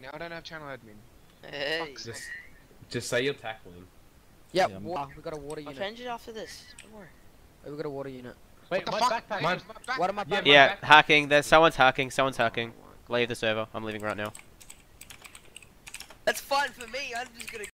Now I don't have channel admin. Hey. Just, just say you're tackling. Yep, Yeah, We got a water I'll unit. change it after this. Don't worry. Oh, we got a water unit. Wait, the fuck? backpack. My- my back- What am I? Yeah, hacking. There's someone's hacking. Someone's hacking. Leave the server. I'm leaving right now. That's fine for me. I'm just gonna